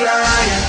Get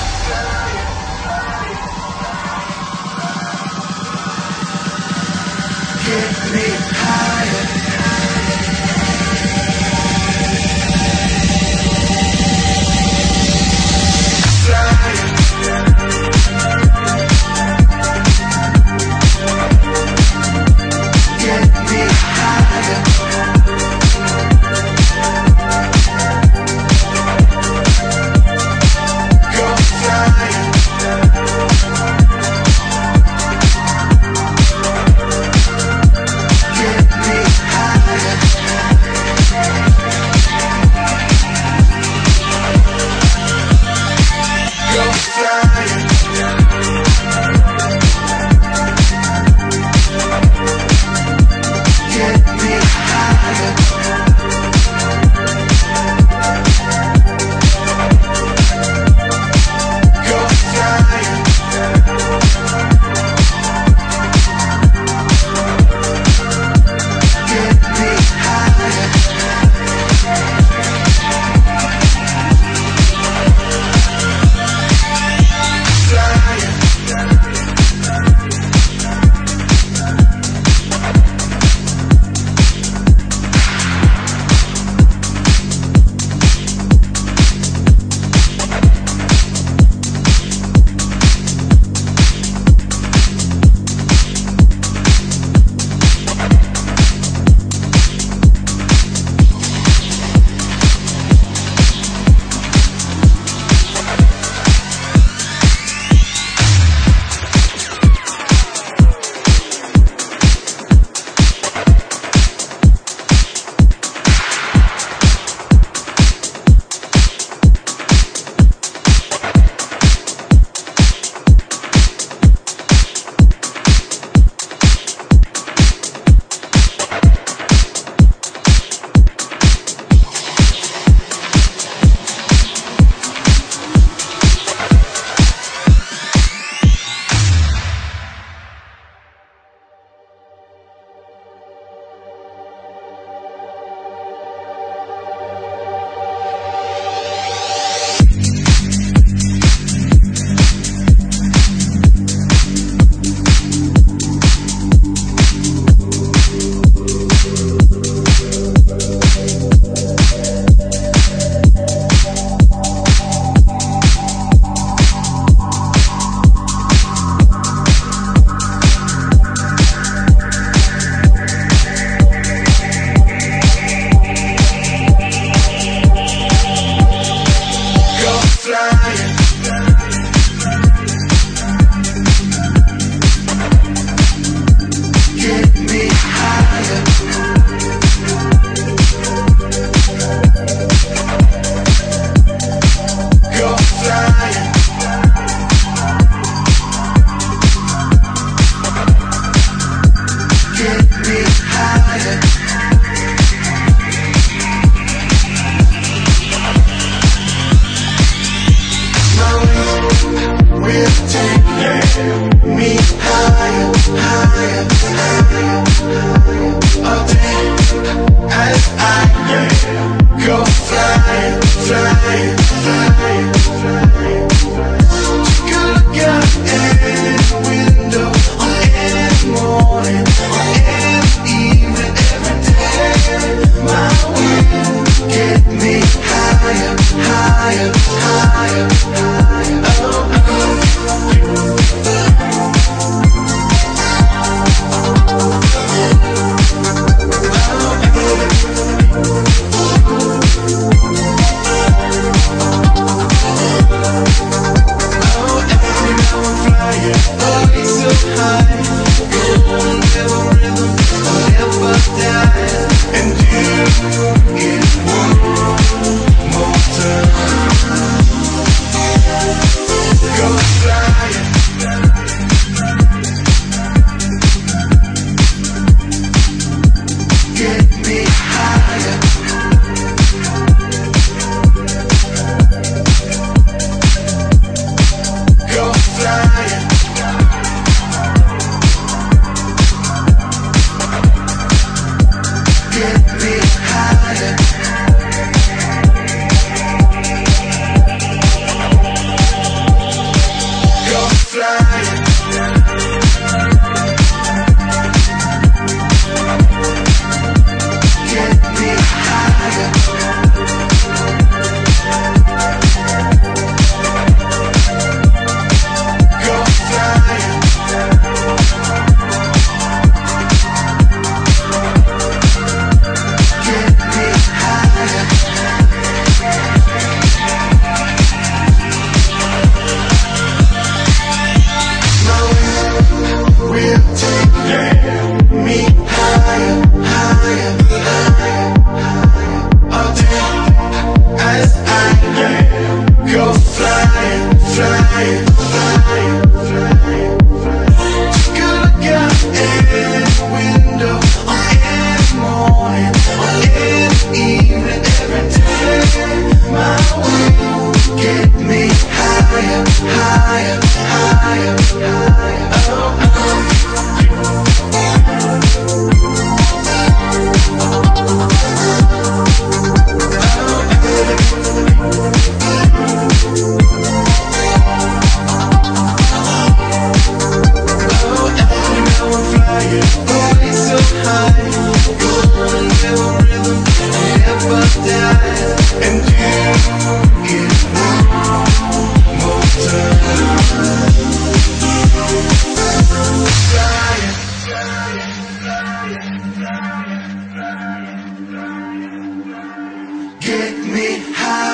Get me higher.